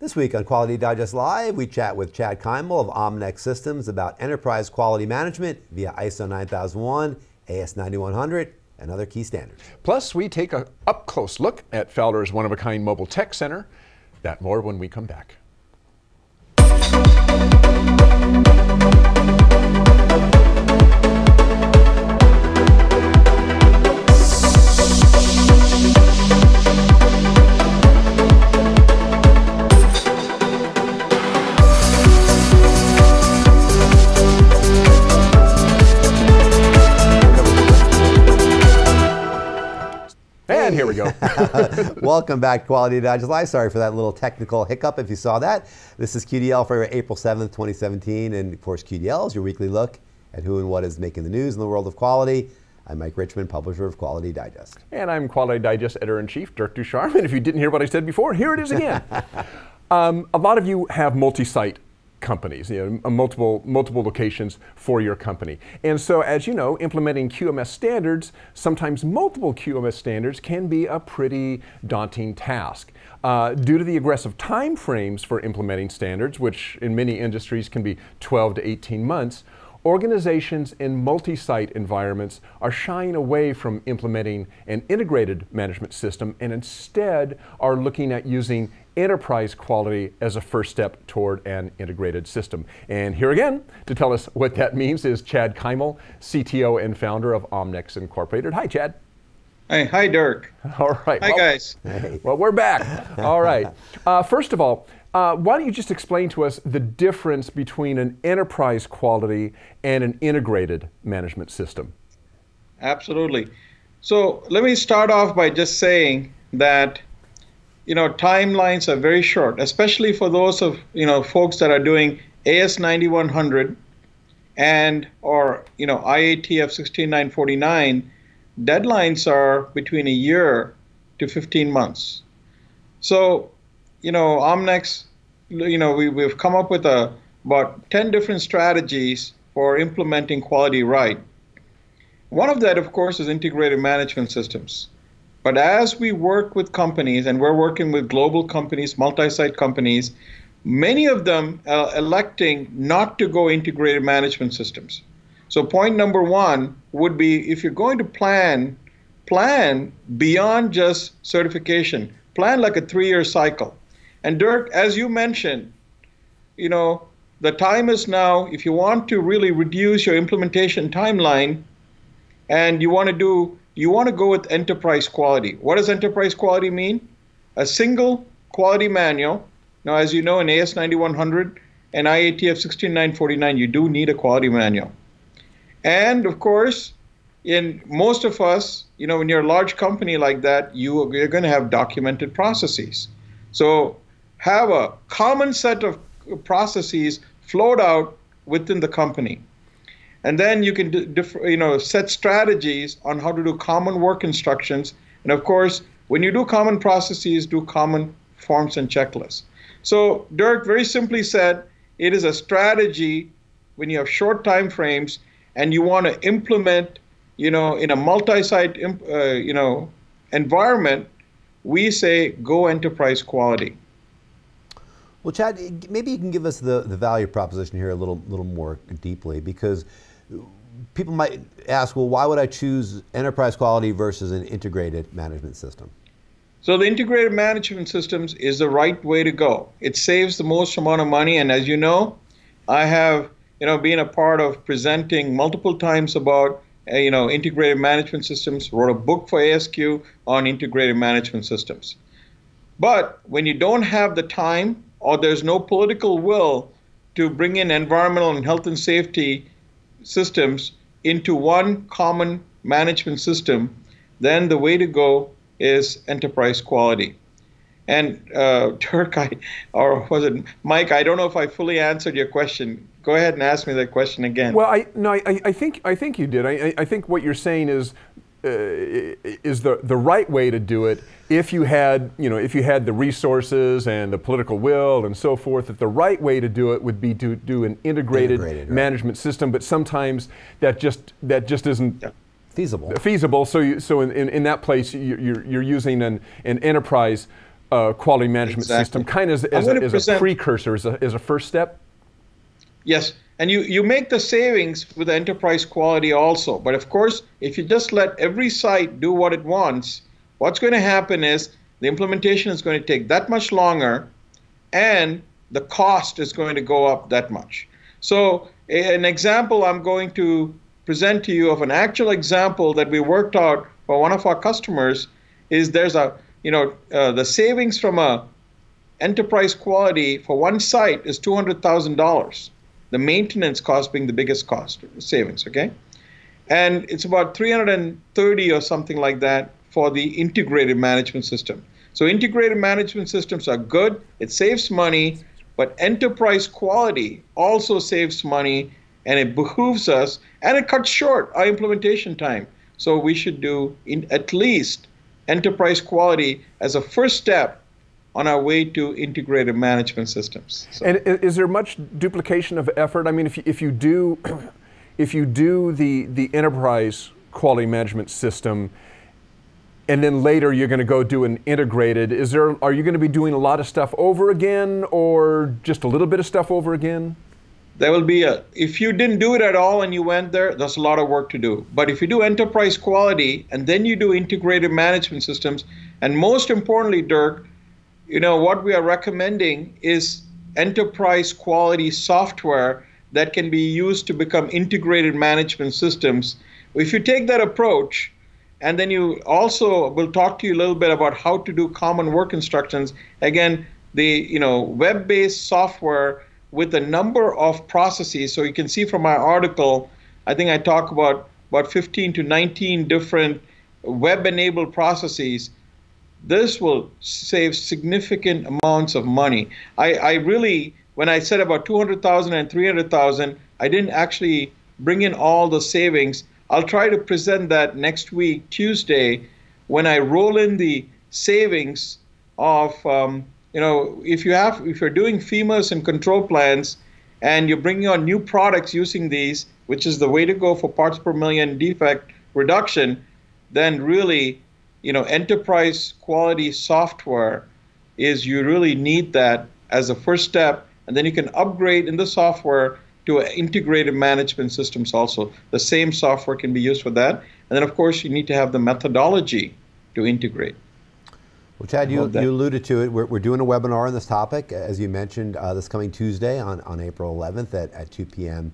This week on Quality Digest Live, we chat with Chad Kymal of Omnex Systems about enterprise quality management via ISO 9001, AS 9100, and other key standards. Plus, we take a up close look at Fowler's one of a kind mobile tech center. That more when we come back. And here we go. Welcome back to Quality Digest Live. Sorry for that little technical hiccup if you saw that. This is QDL for April 7th, 2017. And of course, QDL is your weekly look at who and what is making the news in the world of quality. I'm Mike Richman, publisher of Quality Digest. And I'm Quality Digest editor in chief, Dirk Dusharme. And if you didn't hear what I said before, here it is again. um, a lot of you have multi site companies, you know, multiple, multiple locations for your company. And so, as you know, implementing QMS standards, sometimes multiple QMS standards, can be a pretty daunting task. Uh, due to the aggressive time frames for implementing standards, which in many industries can be 12 to 18 months, organizations in multi-site environments are shying away from implementing an integrated management system and instead are looking at using enterprise quality as a first step toward an integrated system. And here again, to tell us what that means is Chad Kymal, CTO and founder of Omnex Incorporated. Hi, Chad. Hey, hi, Dirk. All right. Hi, well, guys. Well, we're back. all right. Uh, first of all, uh, why don't you just explain to us the difference between an enterprise quality and an integrated management system? Absolutely. So let me start off by just saying that you know timelines are very short, especially for those of you know folks that are doing AS 9100 and or you know IATF 16949. Deadlines are between a year to 15 months. So you know, Omnex, you know, we, we've come up with a, about 10 different strategies for implementing quality right. One of that, of course, is integrated management systems. But as we work with companies, and we're working with global companies, multi site companies, many of them are electing not to go integrated management systems. So, point number one would be if you're going to plan, plan beyond just certification, plan like a three year cycle. And Dirk, as you mentioned, you know, the time is now, if you want to really reduce your implementation timeline and you want to do, you want to go with enterprise quality. What does enterprise quality mean? A single quality manual. Now, as you know, in AS 9100 and IATF 16949, you do need a quality manual. And of course, in most of us, you know, when you're a large company like that, you, you're going to have documented processes. So have a common set of processes flowed out within the company. And then you can you know, set strategies on how to do common work instructions. And of course, when you do common processes, do common forms and checklists. So Dirk very simply said, it is a strategy when you have short time frames and you want to implement, you know, in a multi-site, uh, you know, environment, we say go enterprise quality. Well, Chad, maybe you can give us the, the value proposition here a little, little more deeply because people might ask, well, why would I choose enterprise quality versus an integrated management system? So the integrated management systems is the right way to go. It saves the most amount of money, and as you know, I have you know been a part of presenting multiple times about uh, you know integrated management systems. Wrote a book for ASQ on integrated management systems. But when you don't have the time or there's no political will to bring in environmental and health and safety systems into one common management system, then the way to go is enterprise quality. And uh, Dirk, I, or was it Mike? I don't know if I fully answered your question. Go ahead and ask me that question again. Well, I no, I, I think I think you did. I, I think what you're saying is is the the right way to do it if you had you know if you had the resources and the political will and so forth that the right way to do it would be to do an integrated, integrated right. management system but sometimes that just that just isn't yeah. feasible feasible so you, so in, in, in, that place you're, you're using an, an enterprise uh, quality management Exactly. system, kind of as, as, a, as a precursor, as a, as a first step? Yes, and you, you make the savings with enterprise quality also. But of course, if you just let every site do what it wants, what's going to happen is the implementation is going to take that much longer and the cost is going to go up that much. So, an example I'm going to present to you of an actual example that we worked out for one of our customers is there's a, you know, uh, the savings from a enterprise quality for one site is $200,000. The maintenance cost being the biggest cost savings, okay? And it's about 330 or something like that for the integrated management system. So integrated management systems are good, it saves money, but enterprise quality also saves money and it behooves us and it cuts short our implementation time. So we should do in at least enterprise quality as a first step on our way to integrated management systems. So- And is there much duplication of effort? I mean, if you, if you do, if you do the the enterprise quality management system, and then later you're going to go do an integrated, is there are you going to be doing a lot of stuff over again, or just a little bit of stuff over again? there will be a if you didn't do it at all and you went there there's a lot of work to do but if you do enterprise quality and then you do integrated management systems and most importantly dirk you know what we are recommending is enterprise quality software that can be used to become integrated management systems. If you take that approach and then you also will talk to you a little bit about how to do common work instructions. Again the you know web-based software with a number of processes. So you can see from my article i think i talk about about 15 to 19 different web enabled processes this will save significant amounts of money. I, I really, when I said about 200,000 and 300,000, I didn't actually bring in all the savings. I'll try to present that next week, Tuesday, when I roll in the savings of, um, you know, if you have, if you're doing FMEAs and control plans, and you're bringing on new products using these, which is the way to go for parts per million defect reduction, then really, you know, enterprise quality software is you really need that as a first step, and then you can upgrade in the software to integrated management systems also. The same software can be used for that, and then of course you need to have the methodology to integrate. Well, Chad, you, you alluded to it. We're, we're doing a webinar on this topic, as you mentioned, uh, this coming Tuesday on, on April 11th at, at 2 p.m.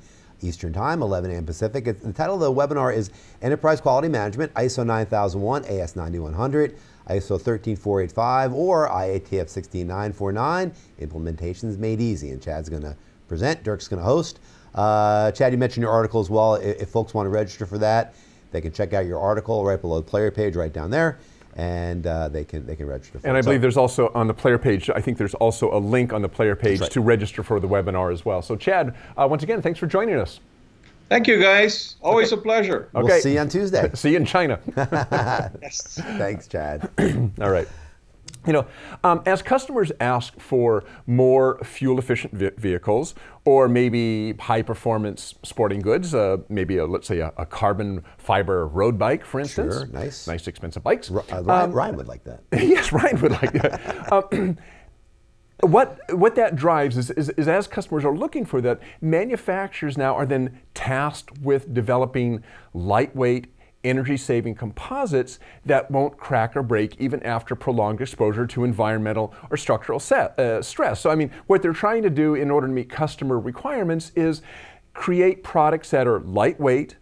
Eastern Time, 11 a.m. Pacific. The title of the webinar is Enterprise Quality Management, ISO 9001, AS 9100, ISO 13485, or IATF 16949. Implementations made easy. And Chad's going to present, Dirk's going to host. Uh, Chad, you mentioned your article as well. If, if folks want to register for that, they can check out your article right below the player page, right down there, and uh, they can they can register. For And it. I So- believe there's also on the player page. I think there's also a link on the player page right. to register for the webinar as well. So, Chad, uh, once again, thanks for joining us. Thank you, guys. Always a pleasure. We'll Okay. see you on Tuesday. See you in China. Yes. Thanks, Chad. All right. You know, um, as customers ask for more fuel efficient ve- vehicles or maybe high performance sporting goods, uh, maybe a, let's say a, a carbon fiber road bike, for instance. Sure, nice. Nice, expensive bikes. Uh, Ryan, Ryan would like that. yes, Ryan would like that. Um, what what that drives is, is, is as customers are looking for that, manufacturers now are then tasked with developing lightweight, energy-saving composites that won't crack or break even after prolonged exposure to environmental or structural set, uh, stress. So, I mean, what they're trying to do in order to meet customer requirements is create products that are lightweight,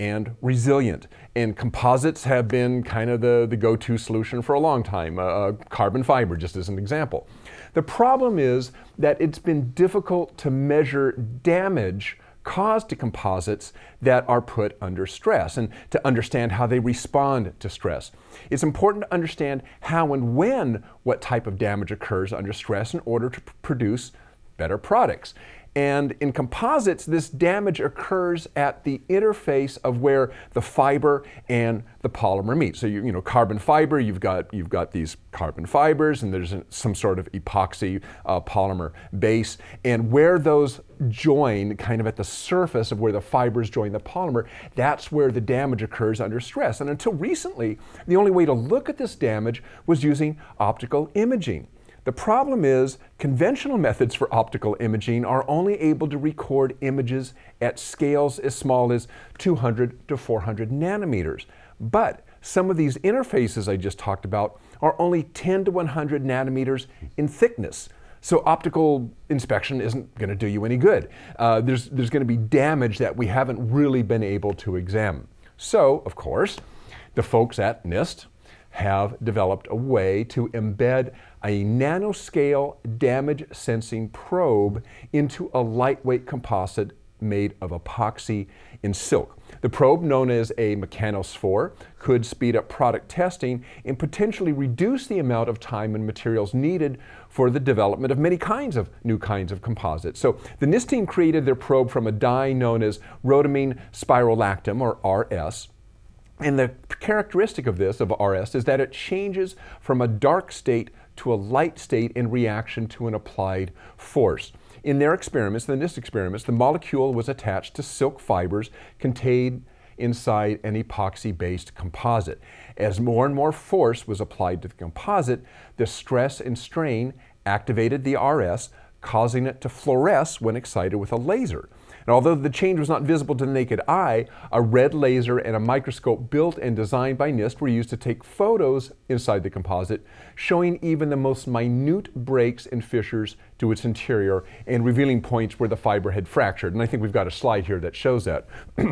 and resilient. And composites have been kind of the, the go to solution for a long time, uh, uh, carbon fiber, just as an example. The problem is that it's been difficult to measure damage caused to composites that are put under stress and to understand how they respond to stress. It's important to understand how and when what type of damage occurs under stress in order to produce better products. And in composites, this damage occurs at the interface of where the fiber and the polymer meet. So you, you know, carbon fiber, you've got you've got these carbon fibers, and there's some sort of epoxy uh, polymer base, and where those join, kind of at the surface of where the fibers join the polymer, that's where the damage occurs under stress. And until recently, the only way to look at this damage was using optical imaging. The problem is conventional methods for optical imaging are only able to record images at scales as small as 200 to 400 nanometers. But some of these interfaces I just talked about are only 10 to 100 nanometers in thickness. So optical inspection isn't going to do you any good. Uh, there's there's going to be damage that we haven't really been able to examine. So, of course, the folks at NIST have developed a way to embed a nanoscale damage sensing probe into a lightweight composite made of epoxy in silk. The probe, known as a mechanophore, could speed up product testing and potentially reduce the amount of time and materials needed for the development of many kinds of new kinds of composites. So the NIST team created their probe from a dye known as rhodamine spirolactam, or RS. And the characteristic of this, of RS, is that it changes from a dark state to a light state in reaction to an applied force. In their experiments, the NIST experiments, the molecule was attached to silk fibers contained inside an epoxy-based composite. As more and more force was applied to the composite, the stress and strain activated the RS, causing it to fluoresce when excited with a laser. And although the change was not visible to the naked eye, a red laser and a microscope built and designed by NIST were used to take photos inside the composite, showing even the most minute breaks and fissures to its interior and revealing points where the fiber had fractured. And I think we've got a slide here that shows that.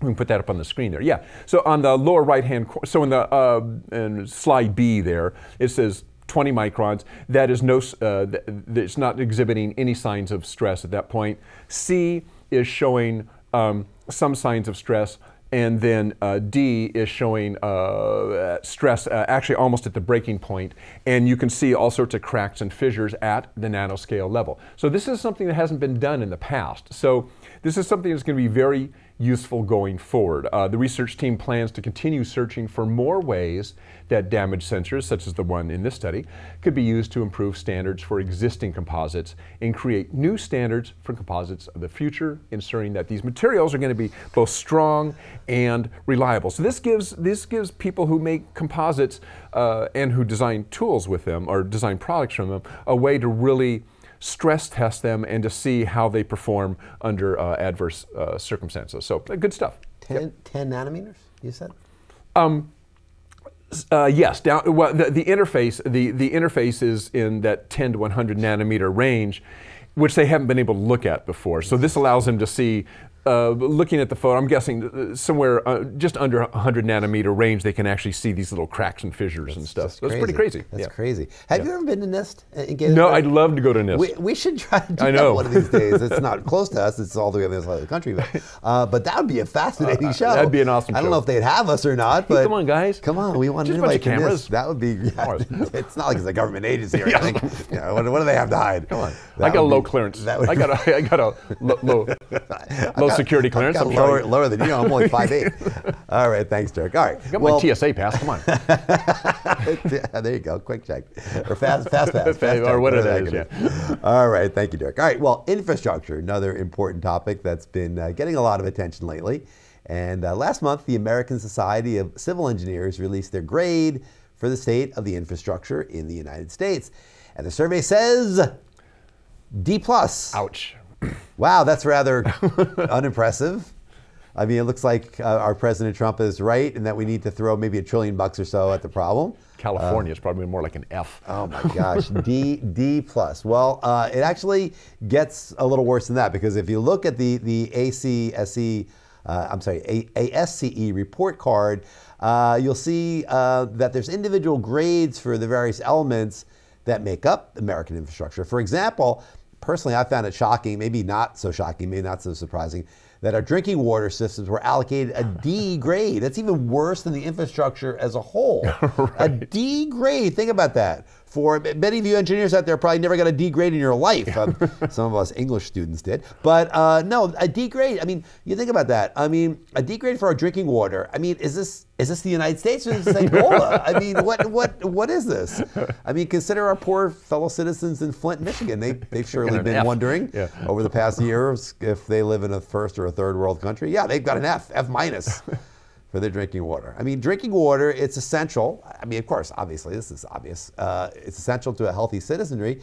We can put that up on the screen there. Yeah. So on the lower right hand, so in the uh, in slide B there, it says 20 microns. That is no, uh, it's not exhibiting any signs of stress at that point. C is showing um, some signs of stress, and then uh, D is showing uh, stress uh, actually almost at the breaking point, and you can see all sorts of cracks and fissures at the nanoscale level. So this is something that hasn't been done in the past. So this is something that's going to be very useful going forward. Uh, the research team plans to continue searching for more ways that damage sensors, such as the one in this study, could be used to improve standards for existing composites and create new standards for composites of the future, ensuring that these materials are going to be both strong and reliable. So this gives this gives people who make composites uh, and who design tools with them or design products from them a way to really stress test them and to see how they perform under uh, adverse uh, circumstances. So good stuff. 10, yep. 10 nanometers, you said? Um, uh, yes, down, well, the, the, interface the, the interface is in that 10 to 100 nanometer range, which they haven't been able to look at before. So this allows them to see uh, looking at the photo, I'm guessing uh, somewhere uh, just under 100 nanometer range, they can actually see these little cracks and fissures that's, and stuff. That's, that's pretty crazy. That's yeah. crazy. Have yeah. you ever been to NIST? no, I'd love to go to NIST. We, we should try to do I know. that one of these days. It's not close to us. It's all the way on the other side of the country. But, uh, but that would be a fascinating uh, show. That'd be an awesome show. I don't know if they'd have us or not. But come on, guys. Come on. We want to invite cameras. NIST. That would be. Yeah, it's not like it's a government agency or anything. you know, what, what, do they have to hide? Come on. I got a low be, clearance. I got a, I got a low, low, low security clearance lower, lower than you. I'm only 5'8". All right, thanks, Dirk. All right. I got well, my TSA pass. Come on. there you go. Quick check. Or fast, fast pass. Fast or check, what it is, yeah. All right, thank you, Dirk. All right, well, infrastructure, another important topic that's been uh, getting a lot of attention lately. And uh, last month, the American Society of Civil Engineers released their grade for the state of the infrastructure in the United States. And the survey says D plus. Ouch. Wow, that's rather unimpressive. I mean, it looks like uh, our President Trump is right and that we need to throw maybe a trillion bucks or so at the problem. California uh, is probably more like an F. Oh my gosh, D D plus. Well, uh, it actually gets a little worse than that because if you look at the the ACSE, uh, I'm sorry, a, ASCE report card, uh, you'll see uh, that there's individual grades for the various elements that make up American infrastructure. For example, personally, I found it shocking, maybe not so shocking, maybe not so surprising that our drinking water systems were allocated a D grade. That's even worse than the infrastructure as a whole. right. A D grade, think about that. For many of you engineers out there probably never got a D grade in your life. Um, some of us English students did, but uh, no, a D grade. I mean, you think about that. I mean, a D grade for our drinking water. I mean, is this is this the United States or is this Angola? I mean, what what what is this? I mean, consider our poor fellow citizens in Flint, Michigan. They they've surely been F. wondering Yeah. over the past years if they live in a first or a third world country. Yeah, they've got an F, F minus. For their drinking water. I mean, drinking water, it's essential. I mean, of course, obviously, this is obvious. Uh, it's essential to a healthy citizenry.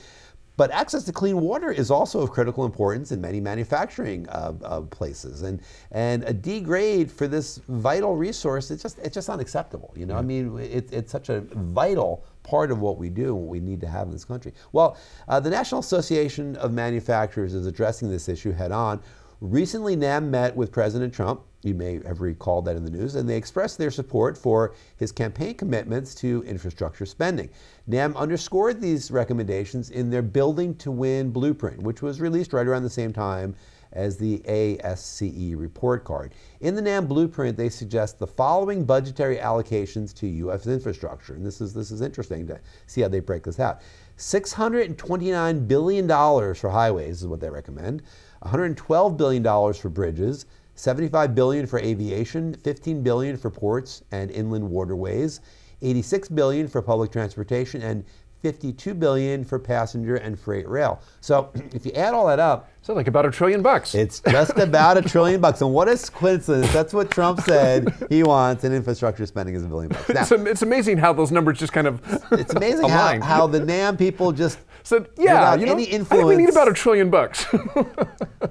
But access to clean water is also of critical importance in many manufacturing uh, uh, places, and and a D grade for this vital resource, it's just it's just unacceptable. You know, I mean, it, it's such a vital part of what we do, and what we need to have in this country. Well, uh, the National Association of Manufacturers is addressing this issue head on. Recently, NAM met with President Trump. You may have recalled that in the news, and they expressed their support for his campaign commitments to infrastructure spending. NAM underscored these recommendations in their Building to Win blueprint, which was released right around the same time as the ASCE report card. In the NAM blueprint, they suggest the following budgetary allocations to U.S. infrastructure, and this is this is interesting to see how they break this out. $629 billion for highways is what they recommend, $112 billion for bridges, 75 billion for aviation, 15 billion for ports and inland waterways, 86 billion for public transportation, and 52 billion for passenger and freight rail. So if you add all that up, So like about a trillion bucks. it's just about a trillion bucks. And what a coincidence. That's what Trump said he wants, and infrastructure spending is a billion bucks. Now, it's, it's amazing how those numbers just kind of it's amazing how, how the NAM people just said, yeah, without you know, any I think we need about a trillion bucks.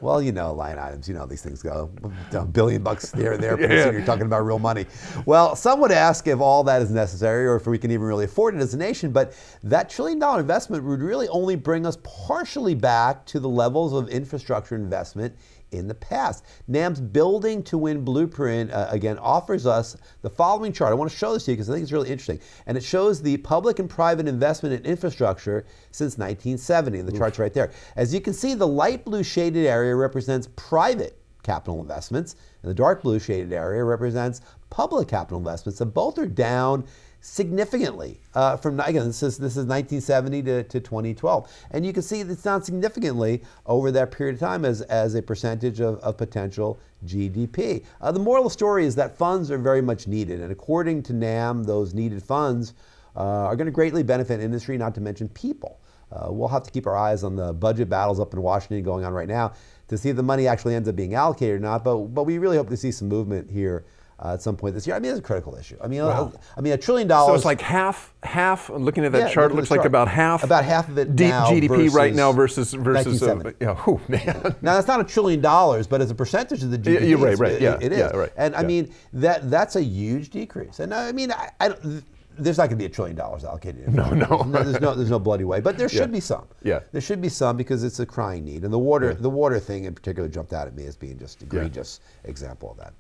Well, you know, line items, you know these things go. A billion bucks here and there, Yeah. soon you're talking about real money. Well, some would ask if all that is necessary or if we can even really afford it as a nation, but that trillion dollar investment would really only bring us partially back to the levels of infrastructure investment in the past. NAM's Building to Win blueprint, uh, again, offers us the following chart. I want to show this to you because I think it's really interesting. And it shows the public and private investment in infrastructure since 1970. And the chart's right there. As you can see, the light blue shaded area represents private capital investments, and the dark blue shaded area represents public capital investments. And both are down significantly uh, from again this is this is 1970 to, to 2012 and you can see it's down significantly over that period of time as, as a percentage of, of potential gdp uh, the moral of the story is that funds are very much needed. And according to nam those needed funds uh, are going to greatly benefit industry not to mention people. Uh, we'll have to keep our eyes on the budget battles up in washington going on right now to see if the money actually ends up being allocated or not but, but we really hope to see some movement here uh, at some point this year. I mean, it's a critical issue. I mean, Wow. I mean, a trillion dollars. so it's like half, half. Looking at that Yeah, chart, it looks like chart. about half. About half of it now GDP right now versus versus. Uh, 1970. yeah, whew, man. Now that's not a trillion dollars, but as a percentage of the Yeah, GDP, you're right, right, it- yeah, it is. yeah, right, And I yeah. mean that that's a huge decrease. And I mean, I, I don't, there's not going to be a trillion dollars allocated. No, no. There's no, there's no bloody way. But there should Yeah. be some. Yeah. There should be some because it's a crying need. And the water, the water thing in particular, jumped out at me as being just egregious example of that.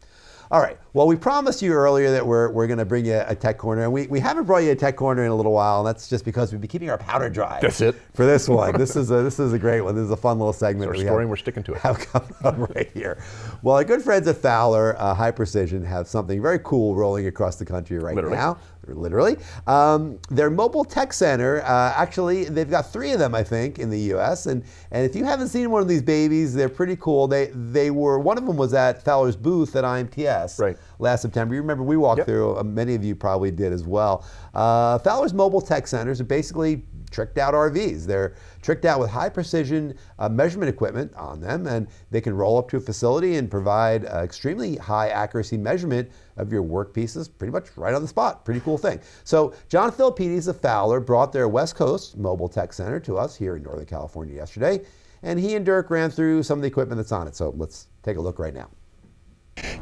All right. Well, we promised you earlier that we're, we're going to bring you a tech corner, and we, we haven't brought you a tech corner in a little while, and that's just because we've been keeping our powder dry. That's it. For this one, this is a this is a great one. This is a fun little segment. Our we story, have, we're sticking to it. have come up right here. Well, our good friends at Fowler uh, High Precision have something very cool rolling across the country right Literally. now. Literally. Um, their mobile tech center, uh, actually, they've got three of them, I think, in the U.S. And, and if you haven't seen one of these babies, they're pretty cool. They, they were, one of them was at Fowler's booth at IMTS Right. Last September. You remember we walked Yep. through, uh, many of you probably did as well. Uh, Fowler's mobile tech centers are basically tricked out RVs. They're tricked out with high precision uh, measurement equipment on them, and they can roll up to a facility and provide uh, extremely high accuracy measurement of your work pieces pretty much right on the spot. Pretty cool thing. So, John Philippides of Fowler brought their West Coast Mobile Tech Center to us here in Northern California yesterday, and he and Dirk ran through some of the equipment that's on it. So, let's take a look right now.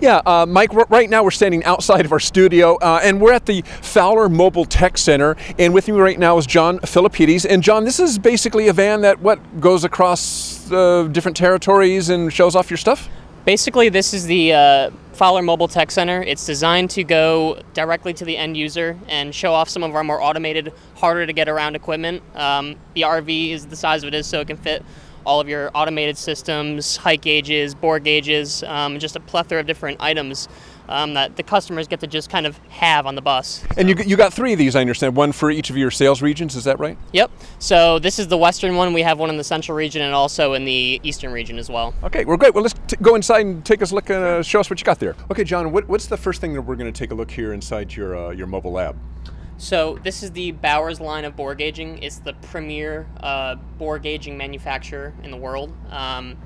Yeah, uh, Mike, right now we're standing outside of our studio uh, and we're at the Fowler Mobile Tech Center. And with me right now is John Philippides. And John, this is basically a van that what goes across uh, different territories and shows off your stuff? Basically, this is the uh, Fowler Mobile Tech Center. It's designed to go directly to the end user and show off some of our more automated, harder to get around equipment. Um, the RV is the size of it is, so it can fit all of your automated systems, height gauges, bore gauges, um, just a plethora of different items. um, that the customers get to just kind of have on the bus. And you, you got three of these, I understand. One for each of your sales regions, is that right? Yep. So this is the western one. We have one in the central region and also in the eastern region as well. Okay, well, great. Well, let's t- go inside and take us a look and uh, show us what you got there. Okay, John, what, what's the first thing that we're going to take a look here inside your uh, your mobile lab? So this is the Bowers line of bore gauging. It's the premier uh, bore gauging manufacturer in the world. Um,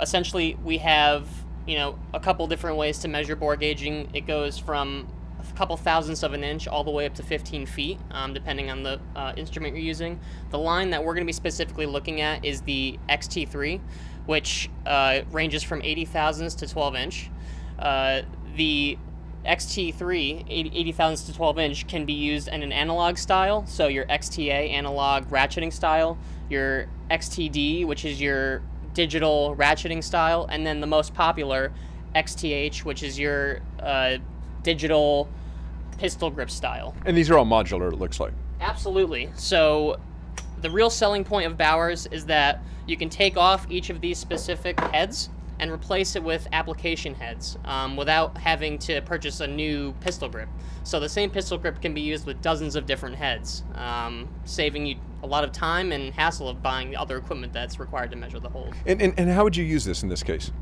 essentially, we have you know a couple different ways to measure bore gauging. It goes from a couple thousandths of an inch all the way up to 15 feet, um, depending on the uh, instrument you're using. The line that we're going to be specifically looking at is the XT3, which uh, ranges from 80 thousandths to 12 inch. Uh, the XT3, 80, 80 thousandths to 12 inch, can be used in an analog style, so your XTA analog ratcheting style, your XTD, which is your digital ratcheting style, and then the most popular XTH, which is your uh, digital pistol grip style. And these are all modular, it looks like. Absolutely. So the real selling point of Bowers is that you can take off each of these specific heads and replace it with application heads um, without having to purchase a new pistol grip. So the same pistol grip can be used with dozens of different heads, um, saving you a lot of time and hassle of buying the other equipment that's required to measure the hold. And, and, and how would you use this in this case?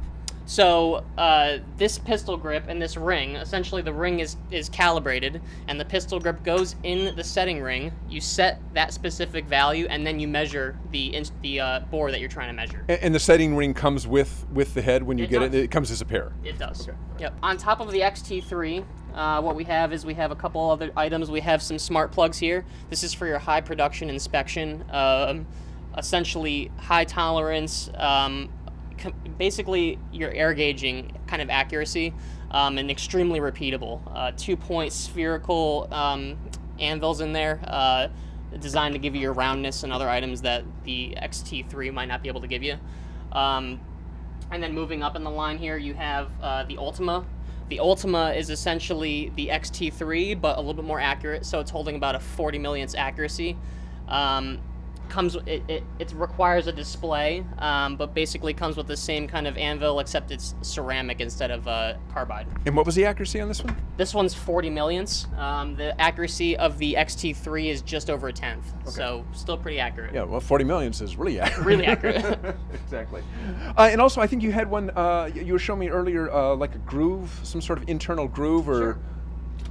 So uh, this pistol grip and this ring, essentially the ring is, is calibrated and the pistol grip goes in the setting ring. You set that specific value and then you measure the the uh, bore that you're trying to measure. And, and the setting ring comes with with the head when you It get does. it. It comes as a pair. It does. Okay. Yep. On top of the XT3, uh, what we have is we have a couple other items. We have some smart plugs here. This is for your high production inspection. Um, essentially, high tolerance. Um, basically, your air gauging kind of accuracy um, and extremely repeatable. Uh, two point spherical um, anvils in there. Uh, designed to give you your roundness and other items that the XT3 might not be able to give you. Um, and then moving up in the line here, you have uh, the Ultima. The Ultima is essentially the XT3, but a little bit more accurate. So it's holding about a 40 millionths accuracy. Um, comes it, it, it requires a display, um, but basically comes with the same kind of anvil, except it's ceramic instead of uh, carbide. And what was the accuracy on this one? This one's 40 millionths. Um, the accuracy of the XT3 is just over a tenth, so still pretty accurate. Yeah, well, 40 millions is really accurate. Really accurate. exactly. Uh, and also, I think you had one. Uh, you were showing me earlier, uh, like a groove, some sort of internal groove, or Sure.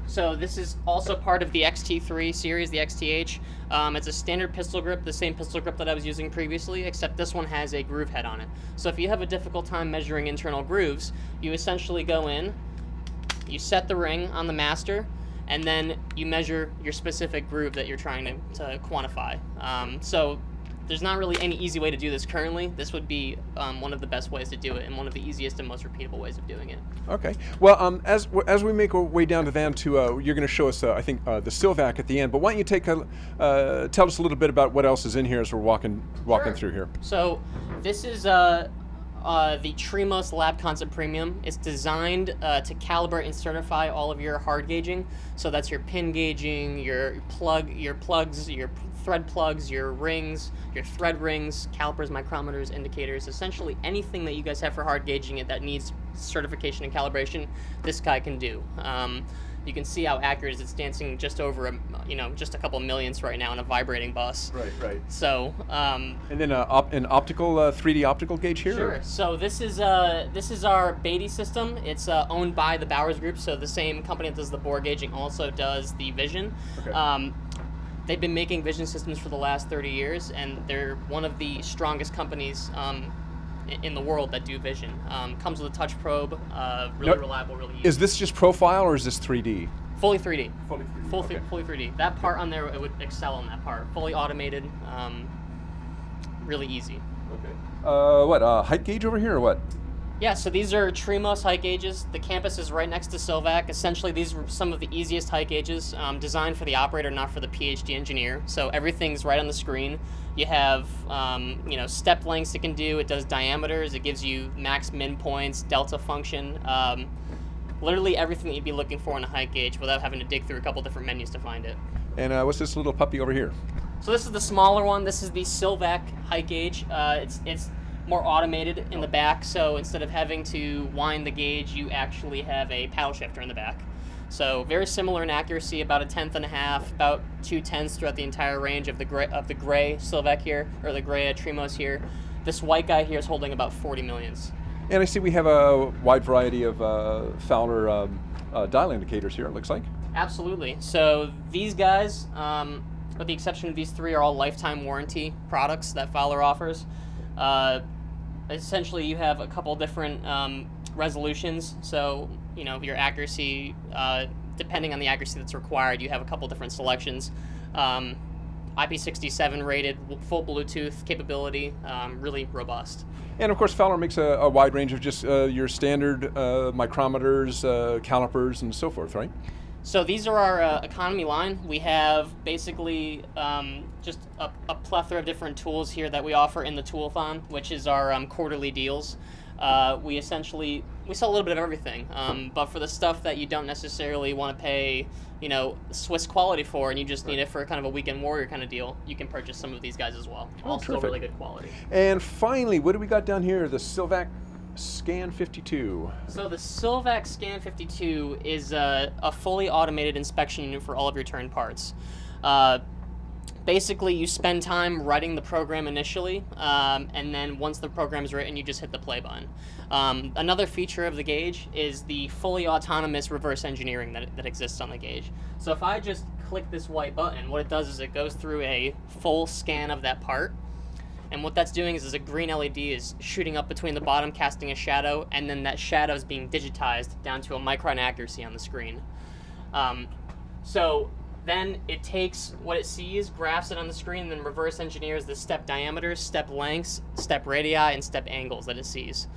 So this is also part of the XT3 series, the XTH. Um, it's a standard pistol grip, the same pistol grip that I was using previously, except this one has a groove head on it. So if you have a difficult time measuring internal grooves, you essentially go in, you set the ring on the master, and then you measure your specific groove that you're trying to, to quantify. Um, so there's not really any easy way to do this currently. This would be um, one of the best ways to do it and one of the easiest and most repeatable ways of doing it. Okay. Well, um, as as we make our way down to van to, uh, you're going to show us, uh, I think, uh, the Sylvac at the end. But why don't you take a, uh, tell us a little bit about what else is in here as we're walking walking Sure. through here. So this is uh, uh, the Trimos Lab Concept Premium. It's designed uh, to calibrate and certify all of your hard gauging. So that's your pin gauging, your plug, your plugs, your thread plugs, your rings, your thread rings, calipers, micrometers, indicators. Essentially anything that you guys have for hard gauging it that needs certification and calibration, this guy can do. Um, you can see how accurate it is. It's dancing just over, a, you know, just a couple millionths right now on a vibrating bus. Right, right. So, um, And then uh, op- an optical, uh, 3D optical gauge here. Sure. or- So this is uh this is our Baty system. It's uh, owned by the Bowers Group. So the same company that does the bore gauging also does the vision. Okay. Um, they've been making vision systems for the last 30 years, and they're one of the strongest companies um, in the world that do vision. Um, comes with a touch probe. Uh, really Now, reliable. Really easy. Is this just profile or is this 3D? fully 3D. Fully 3D. Full, okay. fully 3D. That part on there, it would excel on that part. Fully automated. Um, really easy. Okay. Uh, what? Uh, height gauge over here or what? Yeah, so these are Trimos height gauges. The campus is right next to Sylvac. Essentially, these were some of the easiest height gauges um, designed for the operator, not for the PhD engineer. So everything's right on the screen. You have, um, you know, step lengths it can do. It does diameters. It gives you max min points, delta function. Um, literally everything that you'd be looking for in a height gauge without having to dig through a couple different menus to find it. And uh, what's this little puppy over here? So this is the smaller one. This is the Sylvac height gauge. Uh, it's it's more automated in the back. So instead of having to wind the gauge, you actually have a paddle shifter in the back. So very similar in accuracy, about a tenth and a half, about two tenths throughout the entire range of the gray of the gray Sylvac here, or the gray Trimos here. This white guy here is holding about 40 millions. And I see we have a wide variety of uh, Fowler um, uh, dial indicators here. It looks like. Absolutely. So these guys, um, with the exception of these three, are all lifetime warranty products that Fowler offers. Uh, essentially, you have a couple different um, resolutions. So you know your accuracy, uh, depending on the accuracy that's required, you have a couple different selections. Um, IP67 rated, full Bluetooth capability, um, really robust. And of course, Fowler makes a, a wide range of just uh, your standard uh, micrometers, uh, calipers, and so forth, right? So these are our uh, economy line. We have basically um, just a, a, plethora of different tools here that we offer in the Toolathon, which is our um, quarterly deals. Uh, we essentially we sell a little bit of everything, um, but for the stuff that you don't necessarily want to pay, you know, Swiss quality for, and you just need it for kind of a weekend warrior kind of deal, you can purchase some of these guys as well. Oh, All still terrific. really good quality. And finally, what do we got down here? The Sylvac Scan 52. So the Sylvac Scan 52 is a, a fully automated inspection unit for all of your turn parts. Uh, basically, you spend time writing the program initially, um, and then once the program is written, you just hit the play button. Um, another feature of the gauge is the fully autonomous reverse engineering that, that exists on the gauge. So if I just click this white button, what it does is it goes through a full scan of that part. And what that's doing is, is a green LED is shooting up between the bottom, casting a shadow, and then that shadow is being digitized down to a micron accuracy on the screen. Um, so then it takes what it sees, graphs it on the screen, and then reverse engineers the step diameters, step lengths, step radii, and step angles that it sees.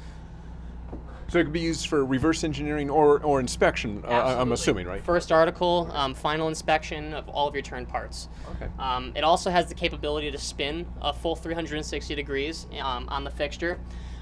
So it could be used for reverse engineering or, or inspection, uh, I'm assuming, right? First article, um, final inspection of all of your turn parts. Okay. Um, it also has the capability to spin a full 360 degrees um, on the fixture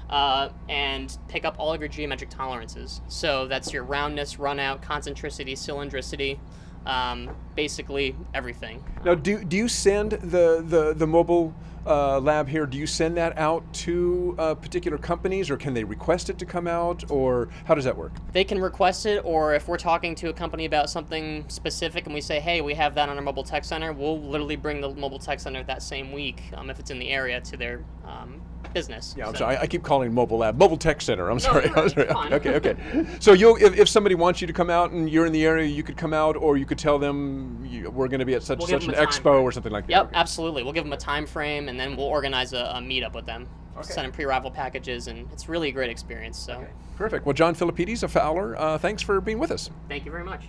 uh, and pick up all of your geometric tolerances. So that's your roundness, runout, concentricity, cylindricity, um, basically everything. Now, do, do you send the, the, the mobile uh, lab here, do you send that out to uh, particular companies or can they request it to come out or how does that work? They can request it, or if we're talking to a company about something specific and we say, hey, we have that on our mobile tech center, we'll literally bring the mobile tech center that same week, um, if it's in the area, to their um, business. Yeah, I'm So- sorry. I, keep calling mobile lab, mobile tech center. I'm sorry. you're I'm sorry. Okay, okay. So you'll, if, if somebody wants you to come out and you're in the area, you could come out, or you could tell them you, we're going to be at such We'll such an them a time expo frame. or something like that. Yep, Okay. absolutely. We'll give them a time frame, and then we'll organize a, a meetup with them. Send them pre-arrival packages, and it's really a great experience. So, Perfect. Well, John Philippides of Fowler, uh, thanks for being with us. thank you very much.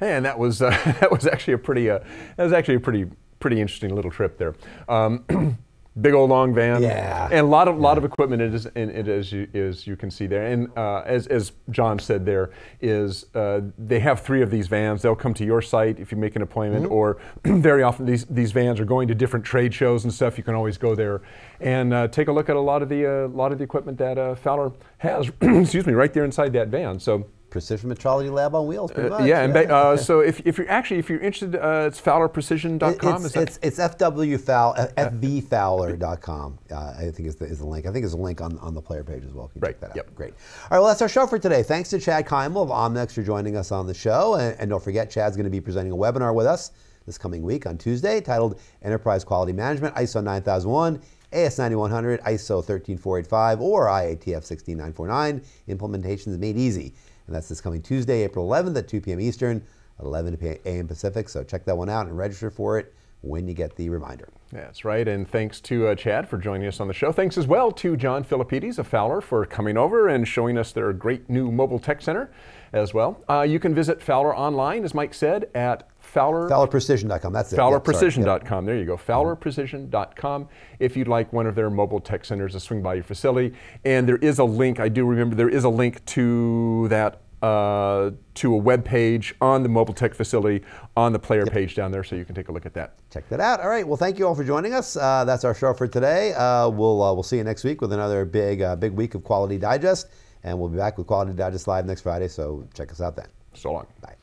Hey, and that was uh, that was actually a pretty uh, that was actually a pretty pretty interesting little trip there. Um, big old long van, Yeah. and a lot of lot of equipment. It is in it as you as you can see there, and uh, as as John said, there is uh, they have three of these vans. They'll come to your site if you make an appointment, or very often these these vans are going to different trade shows and stuff. You can always go there and uh, take a look at a lot of the uh, lot of the equipment that uh, Fowler has. excuse me, right there inside that van. So. Precision Metrology Lab on wheels, pretty much. Yeah, and uh, so if, if you're actually if you're interested, uh, it's fowlerprecision.com. It's, it's, it's FWFowl, FVFowler.com, uh, I think is the, is the link. I think there's a link on, on the player page as well. You can Right, Check that out. yep. Great. All right, well, that's our show for today. Thanks to Chad Kymal of Omnex for joining us on the show. And, and don't forget, Chad's going to be presenting a webinar with us this coming week on Tuesday titled Enterprise Quality Management, ISO 9001. AS9100, ISO 13485, or IATF 16949. Implementation is made easy. And that's this coming Tuesday, April 11th at 2 p.m. Eastern, 11 a.m. Pacific. So check that one out and register for it when you get the reminder. That's right, and thanks to uh, Chad for joining us on the show. Thanks as well to John Philippides of Fowler for coming over and showing us their great new mobile tech center as well. Uh, you can visit Fowler online, as Mike said, at Fowler. FowlerPrecision.com. That's it. Sorry. Yep. FowlerPrecision.com. There you go. FowlerPrecision.com. If you'd like one of their mobile tech centers to swing by your facility, and there is a link. I do remember there is a link to that uh, to a web page on the mobile tech facility on the player page down there, so you can take a look at that. Check that out. All right. Well, thank you all for joining us. Uh, that's our show for today. Uh, we'll uh, we'll see you next week with another big uh, big week of Quality Digest, and we'll be back with Quality Digest live next Friday. So check us out then. So long. Bye.